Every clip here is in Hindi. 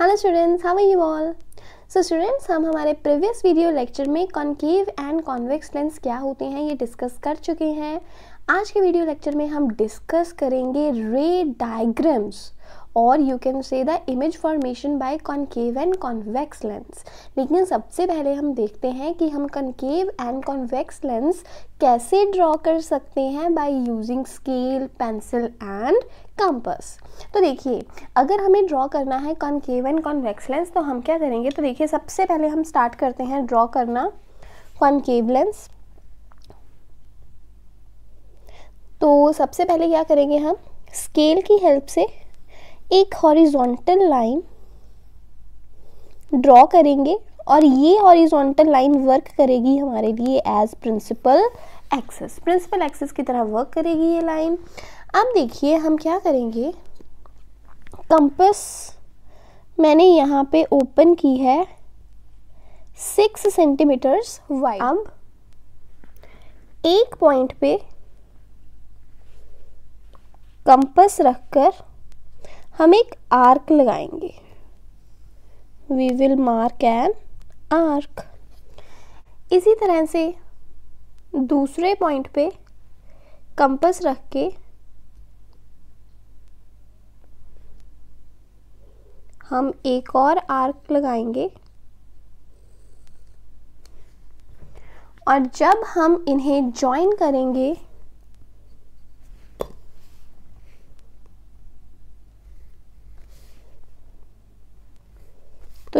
Hello students how are you all so students हम हमारे प्रीवियस वीडियो लेक्चर में कॉन्केव एंड कॉन्वेक्स लेंस क्या होते हैं ये डिस्कस कर चुके हैं। आज के वीडियो लेक्चर में हम डिस्कस करेंगे रे डायग्राम्स और you can see the image formation by concave and convex lens लेकिन सबसे पहले हम देखते हैं कि हम कॉन्केव एंड कॉन्वेक्स लेंस कैसे ड्रॉ कर सकते हैं by using scale pencil and compass तो देखिए, अगर हमें ड्रॉ करना है कॉन्केव एंड कॉन्वेक्स लेंस तो हम क्या करेंगे? तो देखिए, सबसे पहले हम स्टार्ट करते हैं ड्रॉ करना कॉन्केव लेंस तो सबसे पहले क्या करेंगे हम? स्केल की हेल्प से एक हॉरिजॉन्टल लाइन ड्रॉ करेंगे और ये हॉरिजॉन्टल लाइन वर्क करेगी हमारे लिए as principal axis principal axis की तरह वर्क करेगी ये लाइन अब देखिए हम क्या करेंगे? कंपस मैंने यहाँ पे ओपन की है सिक्स सेंटीमीटर्स वाइड अब एक पॉइंट पे कंपस रखकर हम एक आर्क लगाएँगे। We will mark an arc इसी तरह से दूसरे पॉइंट पे कंपस रख के हम एक और आर्क लगाएँगे। और जब हम इन्हें ज्वाइन करेंगे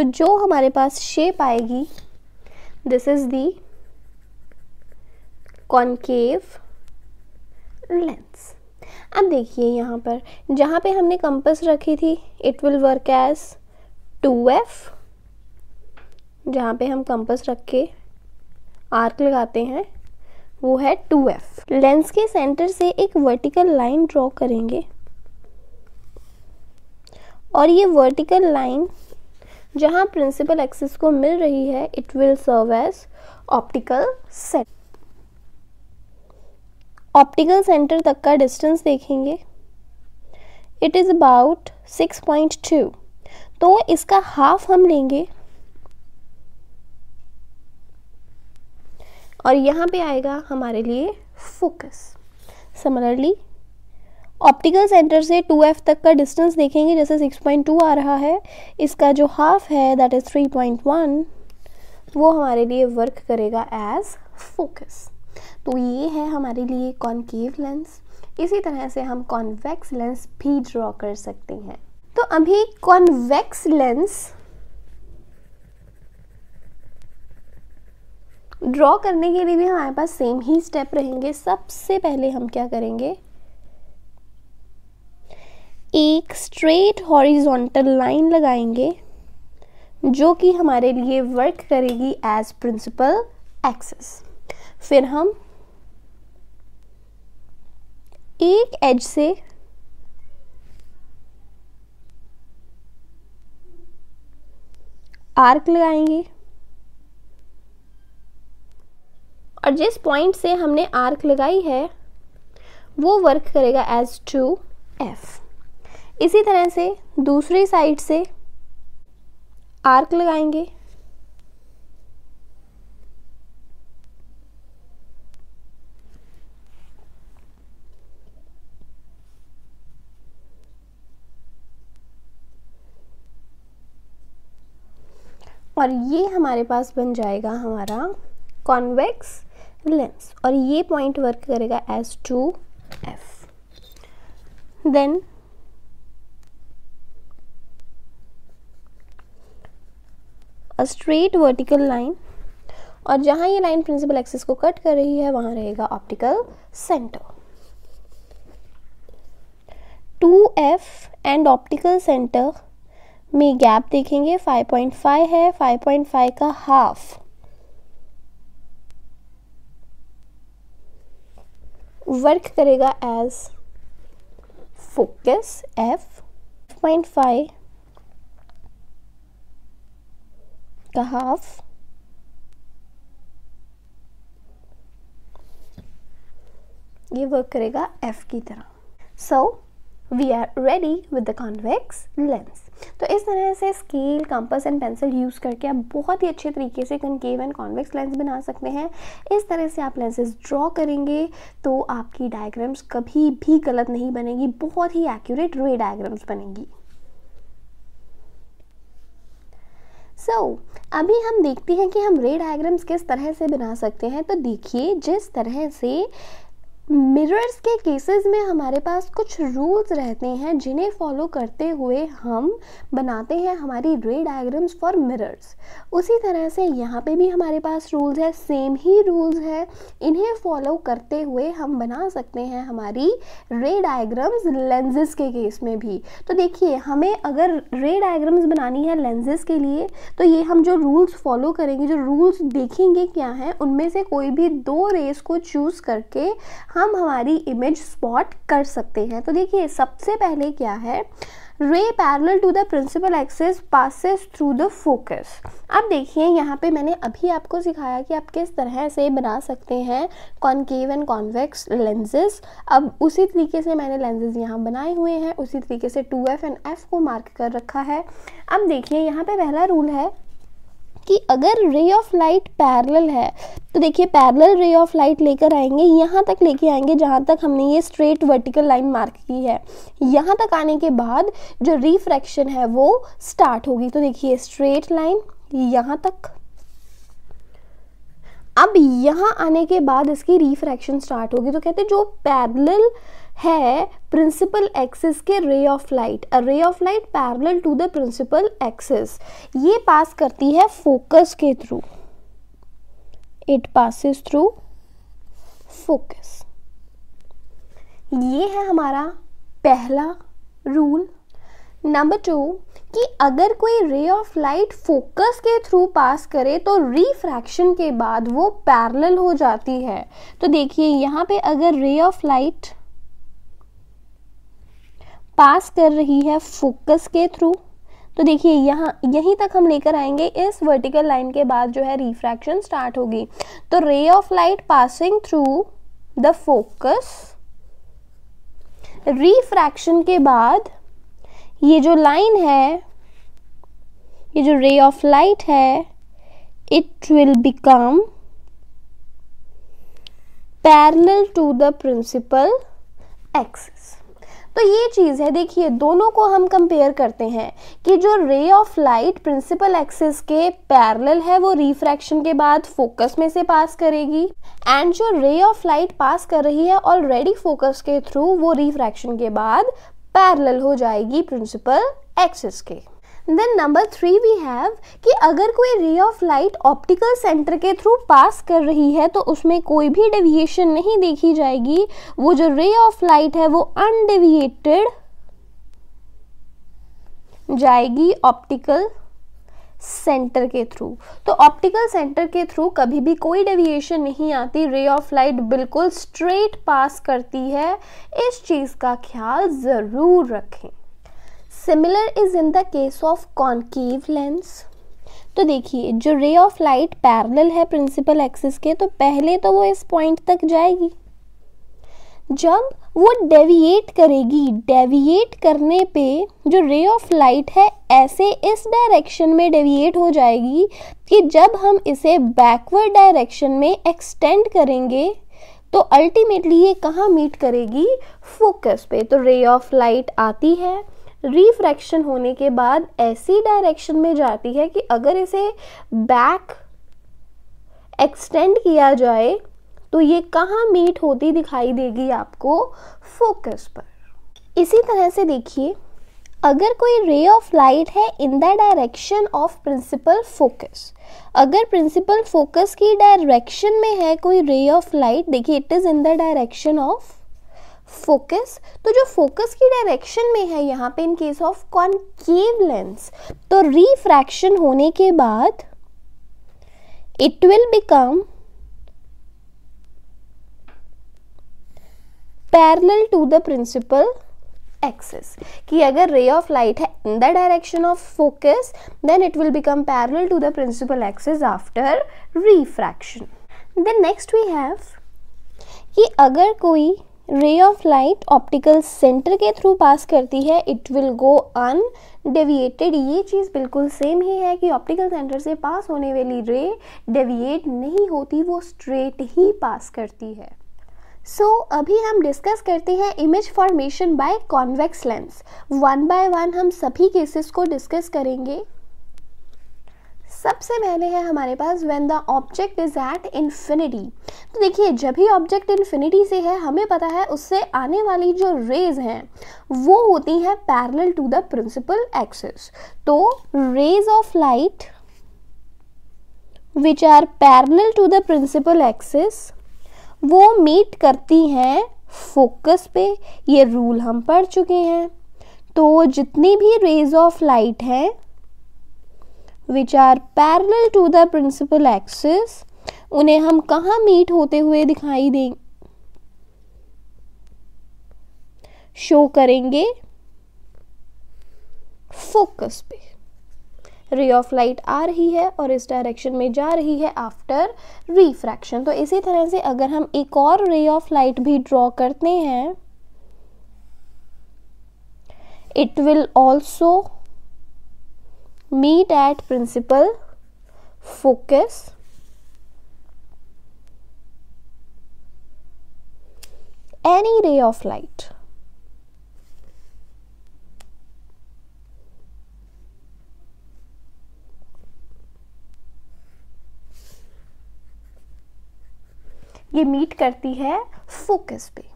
तो जो हमारे पास शेप आएगी this is the concave lens अब देखिए यहाँ पर, जहाँ पे हमने कंपस रखी थी it will work as two F जहाँ पे हम कंपस रख के आर्क लगाते हैं, वो है टू एफ़ लेंस के सेंटर से एक वर्टिकल लाइन ड्रॉ करेंगे, और ये वर्टिकल लाइन जहाँ प्रिंसिपल एक्सिस को मिल रही है it will serve as optical set optical centre तक का डिस्टेंस देखेंगे। इट इज़ अबाउट 6.2 तो इसका हाफ़ हम लेंगे। और यहाँ पे आएगा हमारे लिए फोकस सिमिलरली ऑप्टिकल सेंटर से 2f तक का डिस्टेंस देखेंगे, जैसे 6.2 आ रहा है, इसका जो हाफ़ है दैट इज़ 3.1 वो हमारे लिए वर्क करेगा एज फोकस तो ये है हमारे लिए कॉन्केव लेंस इसी तरह से हम कॉन्वेक्स लेंस भी ड्रॉ कर सकते हैं. तो अभी कॉन्वेक्स लेंस ड्रॉ करने के लिए भी हमारे पास सेम ही स्टेप रहेंगे. सबसे पहले हम क्या करेंगे? एक स्ट्रेट हॉरिजॉन्टल लाइन लगाएँगे, जो कि हमारे लिए वर्क करेगी एज प्रिंसिपल एक्सेस फिर हम एक एज से आर्क लगाएँगे। और जिस पॉइंट से हमने आर्क लगाई है, वो वर्क करेगा एज टू एफ़ इसी तरह से दूसरी साइड से आर्क लगाएँगे। और ये हमारे पास बन जाएगा हमारा कॉन्वेक्स लेंस और ये पॉइंट वर्क करेगा as two F then a straight vertical line और जहाँ ये लाइन प्रिंसिपल एक्सिस को कट कर रही है, वहाँ रहेगा optical centre two F and optical centre में गैप देखेंगे 5.5 है 5.5 का हाफ़ वर्क करेगा as focus F point five का हाफ़ ये वर्क करेगा एफ़ की तरह। So we are ready with the convex lens तो इस तरह से scale compass and pencil use करके आप बहुत ही अच्छे तरीके से कनकेव एंड कॉन्वेक्स लेंस बना सकते हैं। इस तरह से आप लेंसेज ड्रॉ करेंगे तो आपकी डायग्राम्स कभी भी गलत नहीं बनेगी, बहुत ही एक्यूरेट रे डायग्राम्स बनेंगी। सो so, अभी हम देखते हैं कि हम रे डायग्राम्स किस तरह से बना सकते हैं। तो देखिए जिस तरह से मिरर्स के केसेस में हमारे पास कुछ रूल्स रहते हैं जिन्हें फॉलो करते हुए हम बनाते हैं हमारी रे डायग्राम्स फॉर मिरर्स। उसी तरह से यहाँ पे भी हमारे पास रूल्स है, सेम ही रूल्स है। इन्हें फॉलो करते हुए हम बना सकते हैं हमारी रे डायग्राम्स लेंजेस के केस में भी। तो देखिए, हमें अगर रे डायग्राम्स बनानी है लेंजेस के लिए तो ये हम जो रूल्स फॉलो करेंगे, जो रूल्स देखेंगे क्या हैं, उनमें से कोई भी दो रेस को चूज़ करके हम हमारी इमेज स्पॉट कर सकते हैं। तो देखिए, सबसे पहले क्या है? Ray parallel to the principal axis passes through the focus अब देखिए, यहाँ पे मैंने अभी आपको सिखाया कि आप किस तरह से बना सकते हैं कॉन्केव एंड कॉन्वेक्स लेंसेज अब उसी तरीके से मैंने लेंसेज यहाँ बनाए हुए हैं। उसी तरीके से टू एफ़ एंड एफ़ को मार्क कर रखा है। अब देखिए, यहाँ पे पहला रूल है कि अगर रे ऑफ़ लाइट पैरेलल है तो देखिए पैरेलल रे ऑफ़ लाइट लेकर आएँगे, यहाँ तक लेके आएँगे जहाँ तक हमने ये स्ट्रेट वर्टिकल लाइन मार्क की है। यहाँ तक आने के बाद जो रिफ्रैक्शन है वो स्टार्ट होगी। तो देखिए स्ट्रेट लाइन यहाँ तक। अब यहाँ आने के बाद इसकी रिफ्रैक्शन स्टार्ट होगी। तो कहते हैं जो पैरेलल है प्रिंसिपल एक्सिस के रे of light a ray of light parallel to the principal axis ये पास करती है फोकस के through it passes through focus ये है हमारा पहला रूल नंबर टू कि अगर कोई रे ऑफ़ लाइट फोकस के थ्रू पास करे तो रिफ्रैक्शन के बाद वो पैरेलल हो जाती है. तो देखिए, यहाँ पे अगर रे ऑफ़ लाइट पास कर रही है फोकस के थ्रू तो देखिए, यहाँ, यहीं तक हम लेकर आएँगे, इस वर्टिकल लाइन के बाद जो है रिफ्रैक्शन स्टार्ट होगी। तो ray of light passing through the focus refraction के बाद ये जो लाइन है, ये जो रे ऑफ़ लाइट है it will become parallel to the principal axis तो ये चीज़ है, देखिए, दोनों को हम कंपेयर करते हैं कि जो ray of light principal axis के पैरेलल है, वो रिफ्रैक्शन के बाद फोकस में से पास करेगी एंड जो रे ऑफ़ लाइट पास कर रही है ऑलरेडी फोकस के थ्रू वो रिफ्रैक्शन के बाद पैरेलल हो जाएगी प्रिंसिपल एक्सिस के। Then number three we have कि अगर कोई ray of light optical centre के थ्रू पास कर रही है तो उसमें कोई भी डेविएशन नहीं देखी जाएगी। वो जो रे ऑफ़ लाइट है, वो अनडेविएटेड जाएगी ऑप्टिकल सेंटर के थ्रू तो ऑप्टिकल सेंटर के थ्रू कभी भी कोई डेविएशन नहीं आती। रे ऑफ़ लाइट बिल्कुल स्ट्रेट पास करती है। इस चीज़ का ख्याल ज़रूर रखें। Similar is in the case of concave lens तो देखिए, जो रे ऑफ़ लाइट पैरेलल है प्रिंसिपल एक्सिस के तो पहले तो वो इस पॉइंट तक जाएगी। जब वो डेविएट करेगी डेविएट करने पे जो रे ऑफ़ लाइट है, ऐसे इस डायरेक्शन में डेविएट हो जाएगी कि जब हम इसे बैकवर्ड डायरेक्शन में एक्सटेंड करेंगे तो अल्टीमेटली ये कहाँ मीट करेगी? फोकस पे। तो रे ऑफ़ लाइट आती है रिफ्रैक्शन होने के बाद ऐसी डायरेक्शन में जाती है कि अगर इसे बैक एक्सटेंड किया जाए तो ये कहाँ मीट होती दिखाई देगी आपको फोकस पर। इसी तरह से देखिए, अगर कोई रे ऑफ़ लाइट है in the direction of principal focus अगर प्रिंसिपल फोकस की डायरेक्शन में है कोई रे ऑफ़ लाइट देखिए it is in the direction of focus तो जो फोकस की डायरेक्शन में है यहाँ पे in case of concave lens तो रिफ्रैक्शन होने के बाद it will become parallel to the principal axis कि अगर रे ऑफ़ लाइट है in the direction of focus then it will become parallel to the principal axis after refraction then next we have कि अगर कोई ray of light optical centre के थ्रू पास करती है it will go undeviated ये चीज़ बिल्कुल सेम ही है कि ऑप्टिकल सेंटर से पास होने वाली रे डेविएट नहीं होती वो स्ट्रेट ही पास करती है। सो so, अभी हम डिस्कस करते हैं image formation by convex lens one by one हम सभी केसेस को डिस्कस करेंगे। सबसे पहले है हमारे पास when the object is at infinity तो देखिए, जब भी ऑब्जेक्ट इन्फिनिटी से है, हमें पता है उससे आने वाली जो रेज हैं, वो होती हैं parallel to the principal axis तो rays of light which are parallel to the principal axis वो मीट करती हैं फोकस पे. ये रूल हम पढ़ चुके हैं. तो जितनी भी रेज ऑफ़ लाइट हैं which are parallel to the principal axis उन्हें हम कहाँ मीट होते हुए दिखाई दें? शो करेंगे फोकस पे। रे ऑफ़ लाइट आ रही है और इस डायरेक्शन में जा रही है आफ्टर रिफ्रैक्शन तो इसी तरह से अगर हम एक और रे ऑफ़ लाइट भी ड्रॉ करते हैं it will also meet at principal focus any ray of light ये मीट करती है फोकस पे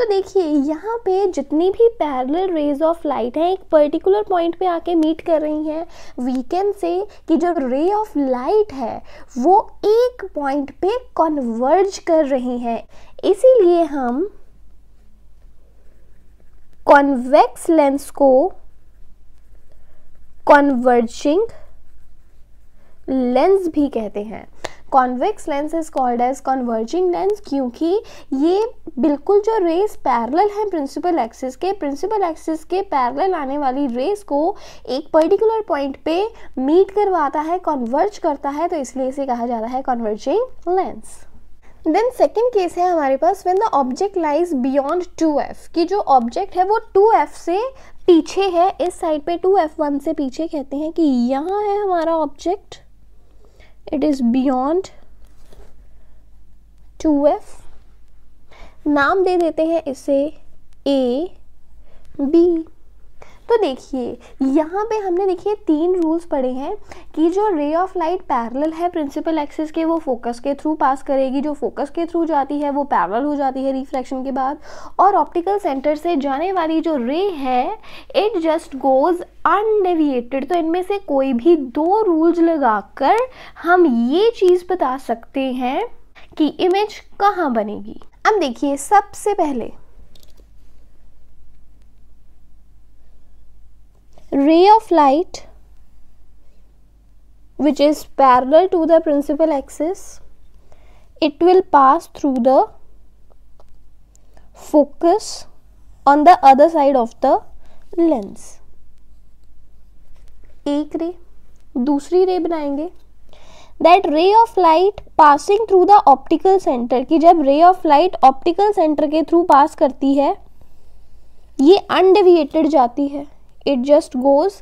तो देखिए, यहाँ पे जितनी भी पैरेलल रेज ऑफ़ लाइट हैं, एक पर्टिकुलर पॉइंट पे आके मीट कर रही हैं वी कैन से कि जो रे ऑफ़ लाइट है, वो एक पॉइंट पे कन्वर्ज कर रही हैं। इसीलिए हम कॉन्वेक्स लेंस को कॉन्वर्जिंग लेंस भी कहते हैं। Convex lens is called as converging lens क्योंकि ये बिल्कुल जो रेस पैरेलल है प्रिंसिपल एक्सिस के प्रिंसिपल एक्सिस के पैरेलल आने वाली रेस को एक पर्टिकुलर पॉइंट पे मीट करवाता है कन्वर्ज करता है तो इसलिए इसे कहा जाता है converging lens then second case है हमारे पास when the object lies beyond two F कि जो ऑब्जेक्ट है वो टू एफ़ से पीछे है, इस साइड पे टू एफ़ वन से पीछे कहते हैं कि यहाँ है हमारा object it is beyond 2f नाम दे देते हैं इसे ए बी तो देखिए, यहाँ पे हमने देखिए तीन रूल्स पढ़े हैं कि जो रे ऑफ़ लाइट पैरेलल है प्रिंसिपल एक्सिस के, वो फोकस के थ्रू पास करेगी, जो फोकस के थ्रू जाती है, वो पैरेलल हो जाती है रिफ्लेक्शन के बाद। और ऑप्टिकल सेंटर से जाने वाली जो रे है इट जस्ट गोज अनडेविएटेड तो इनमें से कोई भी दो रूल्स लगाकर हम ये चीज़ बता सकते हैं कि इमेज कहाँ बनेगी। अब देखिए, सबसे पहले ray of light which is parallel to the principal axis it will pass through the focus on the other side of the lens एक रे दूसरी रे बनाएँगे that ray of light passing through the optical centre की जब ray of light optical centre के थ्रू पास करती है ये अनडेविएटेड जाती है इट जस्ट गोज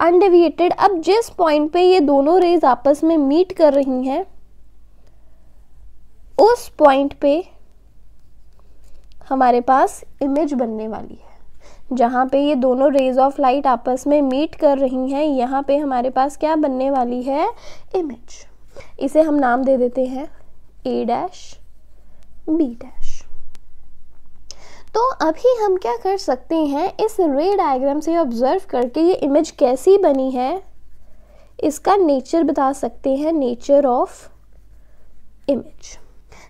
अनडेविएटेड अब जिस पॉइंट पे ये दोनों रेज आपस में मीट कर रही हैं, उस पॉइंट पे हमारे पास इमेज बनने वाली है। जहाँ पे ये दोनों रेज ऑफ़ लाइट आपस में मीट कर रही हैं, यहाँ पे हमारे पास क्या बनने वाली है? इमेज इसे हम नाम दे देते हैं ए डैश बी डैश तो अभी हम क्या कर सकते हैं, इस रे डायग्राम से ऑब्ज़र्व करके ये इमेज कैसी बनी है, इसका नेचर बता सकते हैं नेचर ऑफ़ इमेज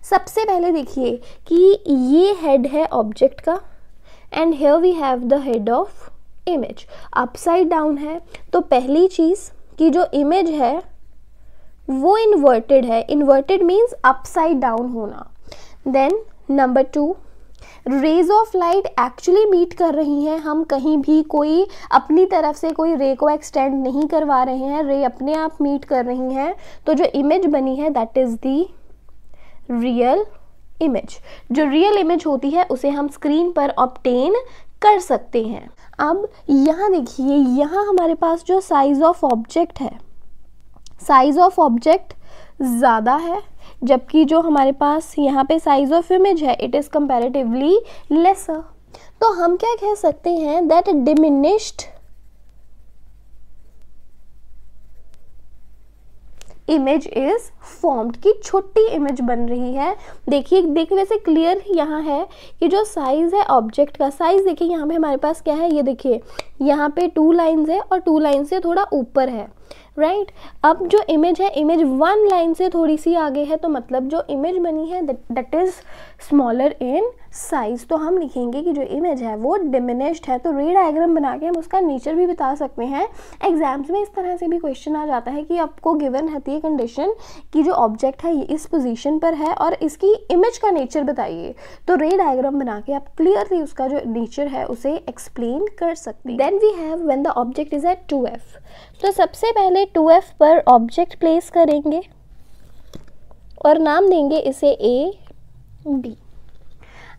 सबसे पहले देखिए कि ये हेड है ऑब्जेक्ट का and here we have the head of image upside down है तो पहली चीज़ कि जो इमेज है, वो इन्वर्टेड है. इन्वर्टेड मीन्स अपसाइड डाउन होना. Then number two rays of light actually meet कर रही हैं। हम कहीं भी कोई अपनी तरफ़ से कोई रे को एक्सटेंड नहीं करवा रहे हैं। रे अपने आप मीट कर रही हैं। तो जो इमेज बनी है that is the real image जो रियल इमेज होती है, उसे हम स्क्रीन पर ऑप्टेन कर सकते हैं। अब यहाँ देखिए, यहाँ हमारे पास जो साइज़ ऑफ़ ऑब्जेक्ट है साइज़ ऑफ़ ऑब्जेक्ट ज़्यादा है। जबकि जो हमारे पास यहाँ पे साइज़ ऑफ़ इमेज है इट इज़ कंपेरेटिवली लेसर तो हम क्या कह सकते हैं? That diminished image is formed की छोटी इमेज बन रही है। देखिए देखिए, वैसे क्लियर यहाँ है कि जो साइज़ है ऑब्जेक्ट का साइज़ देखिए, यहाँ पे हमारे पास क्या है? ये देखिए, यहाँ पे टू लाइंस है और टू लाइन से थोड़ा ऊपर है। Right right? अब जो इमेज है इमेज वन लाइन से थोड़ी सी आगे है तो मतलब जो इमेज बनी है that is smaller in size तो हम लिखेंगे कि जो इमेज है वो डिमिनिश्ड है। तो रे डायग्राम बना के हम उसका नेचर भी बता सकते हैं। एग्ज़ाम्स में इस तरह से भी क्वेश्चन आ जाता है कि आपको गिवन रहती है कंडीशन कि जो ऑब्जेक्ट है ये इस पोजीशन पर है और इसकी इमेज का नेचर बताइए। तो रे डायग्राम बना के आप क्लियरली उसका जो नेचर है उसे एक्सप्लेन कर सकते हैं। Then we have when the object is at two तो सबसे पहले टू पर ऑब्जेक्ट प्लेस करेंगे और नाम देंगे इसे ए बी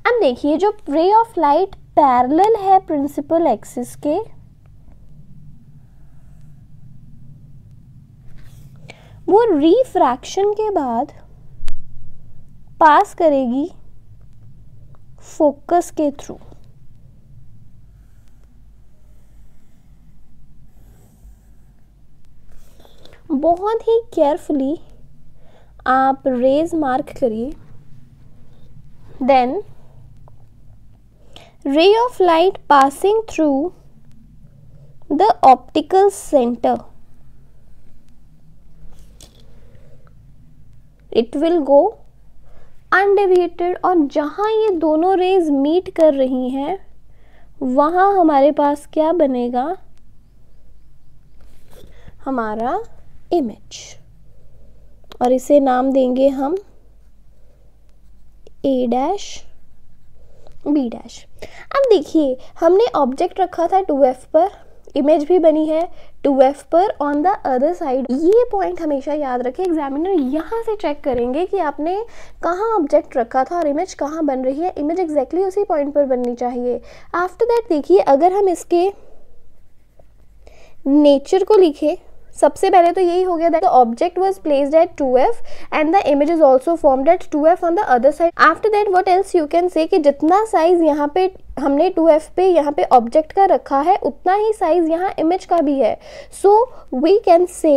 अब देखिए, जो रे ऑफ़ लाइट पैरेलल है प्रिंसिपल एक्सिस के, वो रिफ्रैक्शन के बाद पास करेगी फोकस के थ्रू बहुत ही केयरफुली आप रेज मार्क करिए। Then ray of light passing through the optical center. It will go undeviated और जहाँ ये दोनों रेज मीट कर रही हैं, वहाँ हमारे पास क्या बनेगा? हमारा इमेज और इसे नाम देंगे हम ए डैश बी डैश अब देखिए, हमने ऑब्जेक्ट रखा था टू एफ़ पर। इमेज भी बनी है टू एफ़ पर ऑन द अदर साइड ये पॉइंट हमेशा याद रखें एग्जामिनर यहाँ से चेक करेंगे कि आपने कहाँ ऑब्जेक्ट रखा था और इमेज कहाँ बन रही है। इमेज एग्जैक्टली exactly उसी पॉइंट पर बननी चाहिए। आफ्टर दैट देखिए, अगर हम इसके नेचर को लिखे सबसे पहले तो यही हो गया that object was placed at two F and the image is also formed at two F on the other side after that what else you can say जितना साइज़ यहाँ पे हमने 2f पे यहाँ पे ऑब्जेक्ट का रखा है, उतना ही साइज़ यहाँ इमेज का भी है. So we can say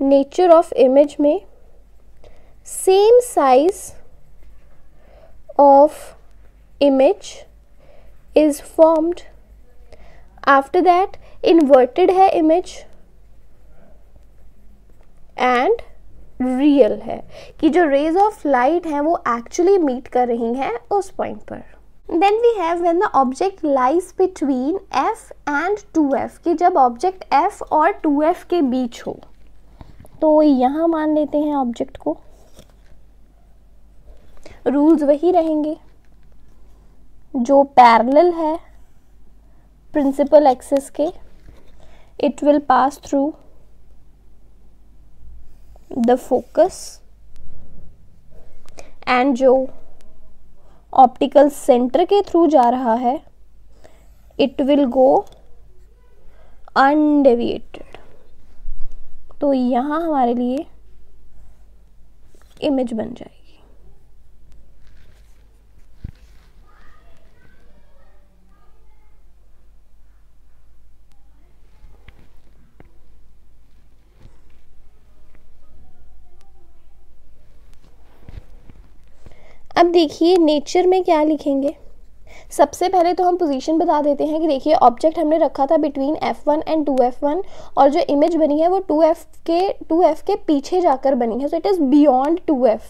nature of image में same size of image is formed after that inverted है इमेज एंड रियल है। कि जो रेज ऑफ़ लाइट है, वो एक्चुअली मीट कर रही हैं उस पॉइंट पर। Then we have when the object lies between F and two F कि जब ऑब्जेक्ट एफ़ और टू एफ़ के बीच हो। तो यहाँ मान लेते हैं ऑब्जेक्ट को। रूल्स वही रहेंगे। जो पैरेलल है प्रिंसिपल एक्सिस के। It will pass through the focus and जो ऑप्टिकल सेंटर के थ्रू जा रहा है इट विल गो अनडेविएटेड तो यहाँ हमारे लिए इमेज बन जाएगी। अब देखिए नेचर में क्या लिखेंगे? सबसे पहले तो हम पोजीशन बता देते हैं कि देखिए ऑब्जेक्ट हमने रखा था बिटवीन F1 एंड 2F1 और जो इमेज बनी है वो 2F के 2F के पीछे जाकर बनी है। So it is beyond 2F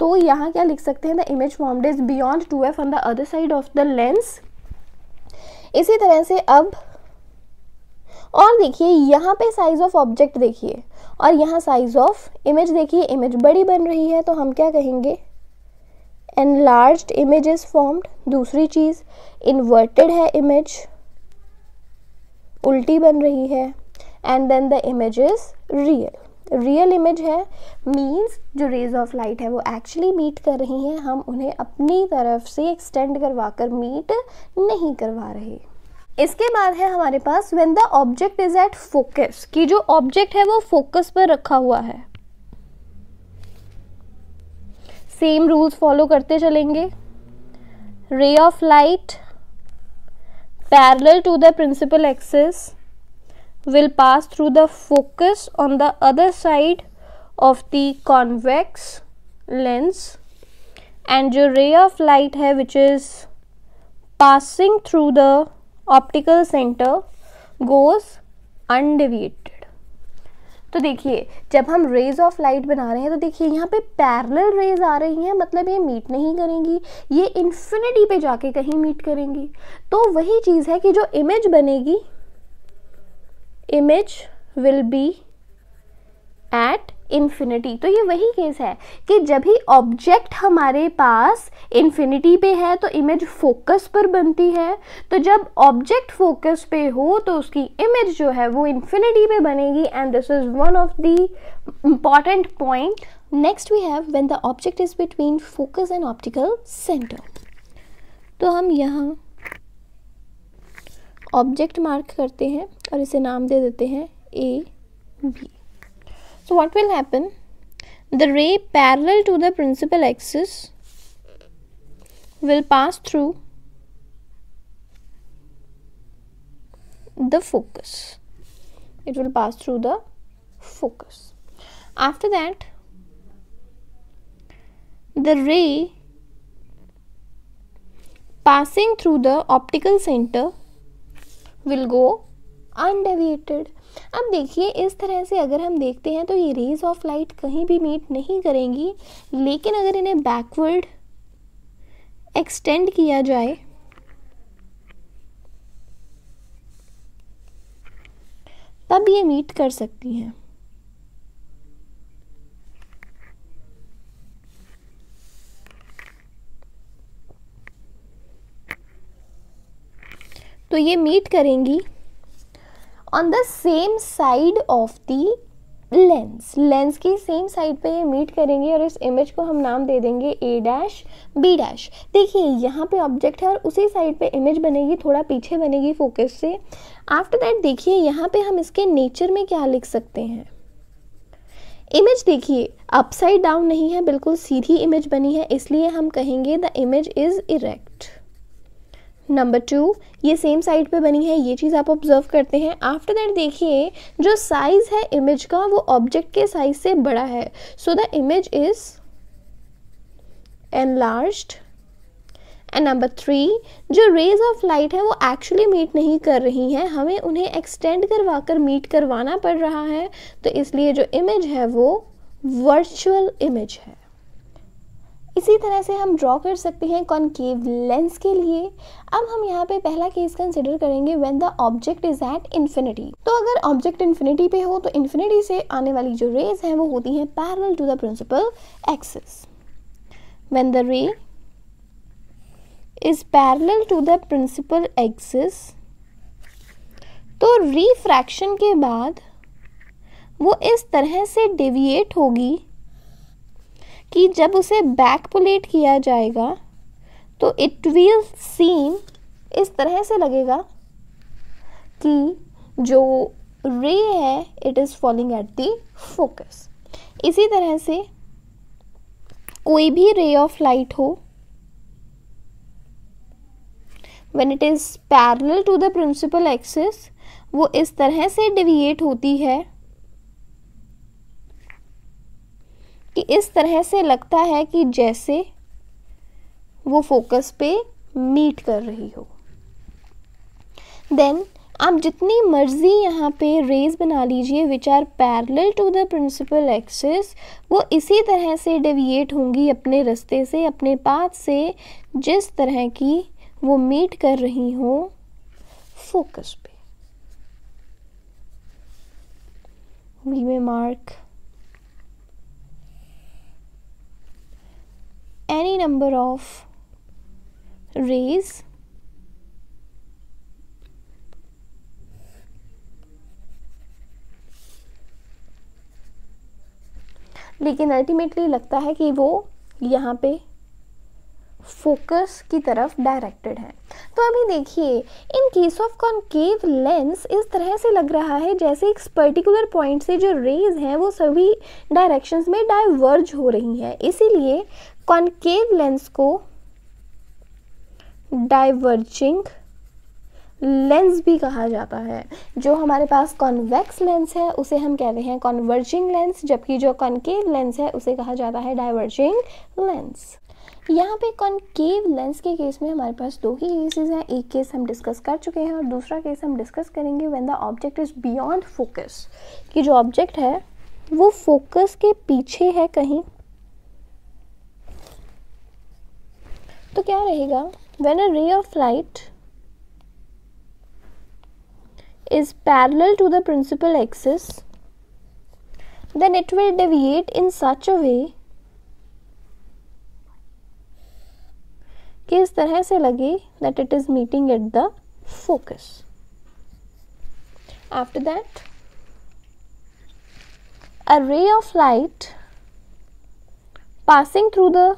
तो यहाँ क्या लिख सकते हैं? The image formed is beyond 2F on the other side of the lens इसी तरह से अब, और देखिए, यहाँ पे साइज़ ऑफ़ ऑब्जेक्ट देखिए और यहाँ साइज़ ऑफ़ इमेज देखिए इमेज बड़ी बन रही है तो हम क्या कहेंगे? एनलार्ज्ड इमेज इज़ फॉर्म्ड दूसरी चीज़ इन्वर्टेड है इमेज उल्टी बन रही है and then the image is real real image है मीन्स जो रेज ऑफ़ लाइट है, वो एक्चुअली मीट कर रही हैं, हम उन्हें अपनी तरफ़ से एक्सटेंड करवा कर मीट नहीं करवा रहे। इसके बाद है हमारे पास when the object is at focus कि जो ऑब्जेक्ट है वो फोकस पर रखा हुआ है। सेम रूल्स फॉलो करते चलेंगे। Ray of light parallel to the principal axis will pass through the focus on the other side of the convex lens and जो रे ऑफ़ लाइट है which is passing through the optical centre goes undeviated तो देखिए, जब हम रेज ऑफ़ लाइट बना रहे हैं तो देखिए, यहाँ पे पैरेलल रेज आ रही हैं मतलब ये मीट नहीं करेंगी, ये इन्फिनिटी पे जाके कहीं मीट करेंगी। तो वही चीज़ है कि जो इमेज बनेगी image will be at infinity तो ये वही केस है कि जब ही ऑब्जेक्ट हमारे पास इन्फिनिटी पे है तो इमेज फोकस पर बनती है। तो जब ऑब्जेक्ट फोकस पे हो तो उसकी इमेज जो है, वो इन्फिनिटी पे बनेगी। And this is one of the important point next we have when the object is between focus and optical centre तो हम यहाँ ऑब्जेक्ट मार्क करते हैं और इसे नाम दे देते हैं A B So what will happen? The ray parallel to the principal axis will pass through the focus. It will pass through the focus. After that, the ray passing through the optical center will go undeviated अब देखिए, इस तरह से अगर हम देखते हैं तो ये रेज ऑफ़ लाइट कहीं भी मीट नहीं करेंगी, लेकिन अगर इन्हें बैकवर्ड एक्सटेंड किया जाए, तब ये मीट कर सकती हैं। तो ये मीट करेंगी on the same side of the lens lens की सेम साइड पे ये मीट करेंगे और इस इमेज को हम नाम दे देंगे ए डैश बी डैश देखिए, यहाँ पे ऑब्जेक्ट है और उसी साइड पे इमेज बनेगी, थोड़ा पीछे बनेगी फोकस से. आफ्टर दैट देखिए, यहाँ पे हम इसके नेचर में क्या लिख सकते हैं? इमेज देखिए अपसाइड डाउन नहीं है, बिल्कुल सीधी इमेज बनी है, इसलिए हम कहेंगे the image is erect number two ये सेम साइड पे बनी है, ये चीज़ आप ऑब्ज़र्व करते हैं। आफ्टर दैट देखिए, जो साइज़ है इमेज का, वो ऑब्जेक्ट के साइज़ से बड़ा है। So the image is enlarged and number three जो रेज ऑफ़ लाइट है, वो एक्चुअली मीट नहीं कर रही हैं। हमें उन्हें एक्सटेंड करवा कर मीट करवाना पड़ रहा है। तो इसलिए जो इमेज है, वो वर्चुअल इमेज है। इसी तरह से हम ड्रॉ कर सकते हैं कॉनकेव लेंस के लिए। अब हम यहाँ पे पहला केस कंसिडर करेंगे when the object is at infinity तो अगर ऑब्जेक्ट इन्फिनिटी पे हो तो इन्फिनिटी से आने वाली जो रेज हैं, वो होती हैं parallel to the principal axis when the ray is parallel to the principal axis तो रिफ्रैक्शन के बाद वो इस तरह से डेविएट होगी। कि जब उसे बैकपुलेट किया जाएगा तो इट विल सीम इस तरह से लगेगा कि जो रे है it is falling at the focus इसी तरह से कोई भी रे ऑफ़ लाइट हो, when it is parallel to the principal axis वो इस तरह से डिविएट होती है कि इस तरह से लगता है कि जैसे वो फोकस पे मीट कर रही हो। देन आप जितनी मर्ज़ी यहाँ पे रेज बना लीजिए which are parallel to the principal axis वो इसी तरह से डेविएट होंगी अपने रास्ते से, अपने पाथ से, जिस तरह की वो मीट कर रही हो फोकस पे। वी में mark any number of rays लेकिन अल्टीमेटली लगता है कि वो यहाँ पे फोकस की तरफ़ डायरेक्टेड है। तो अभी देखिए in case of concave lens इस तरह से लग रहा है जैसे एक पर्टिकुलर पॉइंट से जो रेज हैं वो सभी डायरेक्शंस में डाइवर्ज हो रही हैं। इसीलिए कॉनकेव लेंस को डाइवर्जिंग लेंस भी कहा जाता है। जो हमारे पास कॉन्वेक्स लेंस है, उसे हम कहते हैं कॉन्वर्जिंग लेंस, जबकि जो कॉन्केव लेंस है, उसे कहा जाता है डाइवर्जिंग लेंस। यहाँ पे कॉन्केव लेंस के केस में हमारे पास दो ही केसेस हैं। एक केस हम डिस्कस कर चुके हैं और दूसरा केस हम डिस्कस करेंगे when the object is beyond focus कि जो ऑब्जेक्ट है, वो फोकस के पीछे है कहीं तो क्या रहेगा? When a ray of light is parallel to the principal axis then it will deviate in such a way कि इस तरह से लगे that it is meeting at the focus after that a ray of light passing through the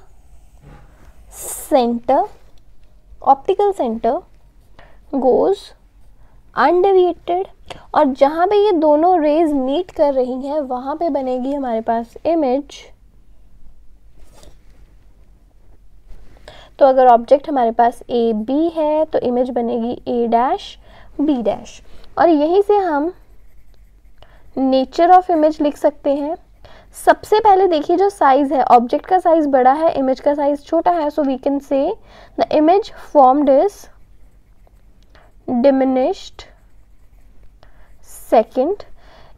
center, optical center goes undeviated और जहाँ पे ये दोनों रेज मीट कर रही हैं, वहाँ पे बनेगी हमारे पास इमेज तो अगर ऑब्जेक्ट हमारे पास ए बी है तो इमेज बनेगी ए डैश बी डैश और यहीं से हम नेचर ऑफ़ इमेज लिख सकते हैं. सबसे पहले देखिए जो साइज़ है ऑब्जेक्ट का साइज़ बड़ा है इमेज का साइज़ छोटा है so we can say the image formed is diminished second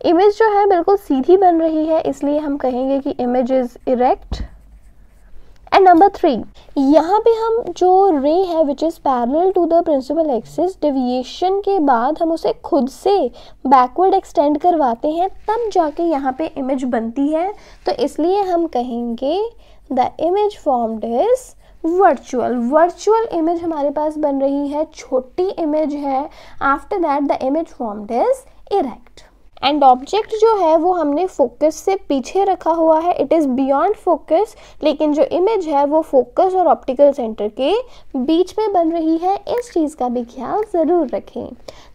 image जो है, बिल्कुल सीधी बन रही है, इसलिए हम कहेंगे कि image is erect and number three यहाँ पे हम जो रे है which is parallel to the principal axis deviation के बाद हम उसे खुद से बैकवर्ड एक्सटेंड करवाते हैं, तब जाके यहाँ पे इमेज बनती है। तो इसलिए हम कहेंगे the image formed is virtual virtual image हमारे पास बन रही है, छोटी इमेज है। After that the image formed is erect and object जो है, वो हमने फोकस से पीछे रखा हुआ है। इट इज़ बियॉन्ड फोकस लेकिन जो इमेज है, वो फोकस और ऑप्टिकल सेंटर के बीच में बन रही है। इस चीज़ का भी ख्याल ज़रूर रखें।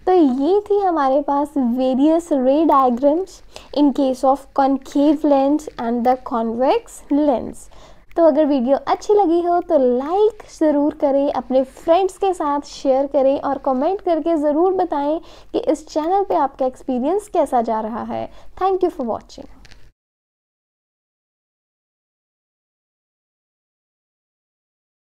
तो ये थी हमारे पास various ray diagrams in case of concave lens and the convex lens तो अगर वीडियो अच्छी लगी हो तो लाइक ज़रूर करें, अपने फ्रेंड्स के साथ शेयर करें और कमेंट करके ज़रूर बताएँ कि इस चैनल पे आपका एक्सपीरियंस कैसा जा रहा है। Thank you for watching